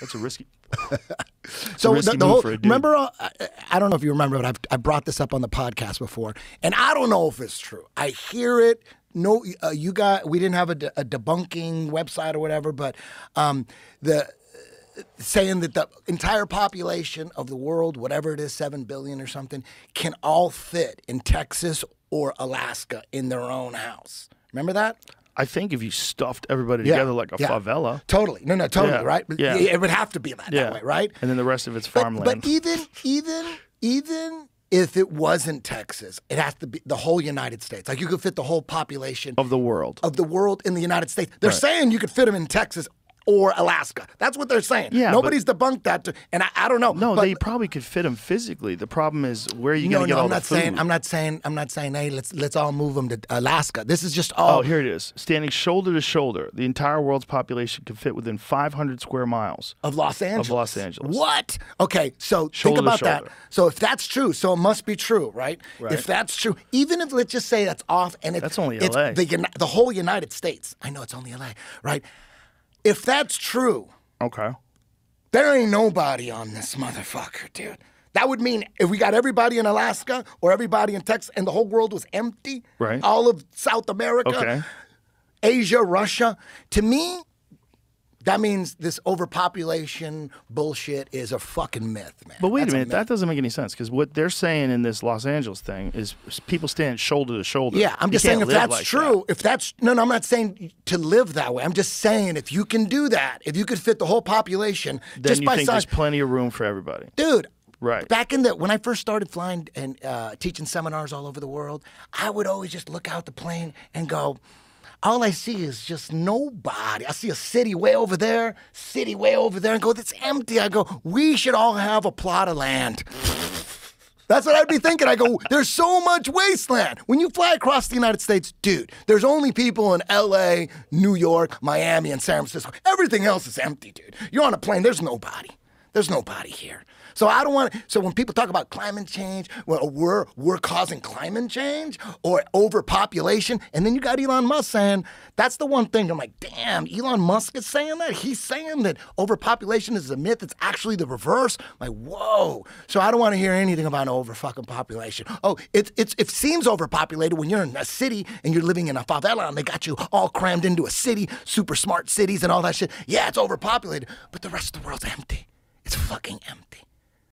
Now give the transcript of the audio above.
That's a risky. So risky the, the whole a remember, uh, I, don't know if you remember, but I've I brought this up on the podcast before, and I don't know if it's true. I hear it. No, uh, you got we didn't have a, de- a debunking website or whatever, but um, the saying that the entire population of the world, whatever it is, seven billion or something, can all fit in Texas or Alaska in their own house. Remember that? I think if you stuffed everybody Yeah, together like a yeah. favela, Totally. No, no, totally. Yeah, Right? yeah. It would have to be that, that way, right? And then the rest of it's But- farmland. But, even even even if it wasn't Texas, it has to be the whole United States. Like you could fit the whole population of the world. of the world in the United States. They're saying you could fit them in Texas or Alaska. That's what they're saying. Yeah, Nobody's debunked that. To, and I, I don't know. no, but, they probably could fit them physically. The problem is where are you no, going to get no, all I'm the not food? saying. I'm not saying. I'm not saying. Hey, let's let's all move them to Alaska. This is just all. Oh, here it is. Standing shoulder to shoulder, the entire world's population could fit within 500 square miles. of Los Angeles. Of Los Angeles. What? Okay, so Shoulder think about that. So if that's true, so it must be true, right? Right. If that's true, even if let's just say that's off and it's That's only LA. the the whole United States. I know it's only LA, right? If that's true, Okay. there ain't nobody on this motherfucker, dude. That would mean if we got everybody in Alaska or everybody in Texas and the whole world was empty, Right. All of South America, Okay. Asia, Russia. To me, that means this overpopulation bullshit is a fucking myth, man. But wait That's a minute, myth. that doesn't make any sense because what they're saying in this Los Angeles thing is people stand shoulder to shoulder. Yeah, I'm You just saying if that's like true, if that's no, no, I'm not saying to live that way. I'm just saying if you can do that, if you could fit the whole population that, then just you by think size, there's plenty of room for everybody. dude. Right. Back in the when I first started flying and uh, teaching seminars all over the world, I would always just look out the plane and go. All I see is just nobody. I see a city way over there, city way over there, and go, "It's empty." I go, "We should all have a plot of land." That's what I'd be thinking. I go, there's so much wasteland. When you fly across the United States, dude, there's only people in LA, New York, Miami, and San Francisco. Everything else is empty, dude. You're on a plane, there's nobody. There's nobody here. So I don't want so when people talk about climate change, well, we're we're causing climate change or overpopulation, and then you got Elon Musk saying that's the one thing. I'm like, damn, Elon Musk is saying that. He's saying that overpopulation is a myth. It's actually the reverse. I'm like, whoa. So I don't want to hear anything about over fucking population. Oh, it it's it seems overpopulated when you're in a city and you're living in a favela and they got you all crammed into a city, super smart cities and all that shit. Yeah, it's overpopulated, but the rest of the world's empty. It's fucking empty.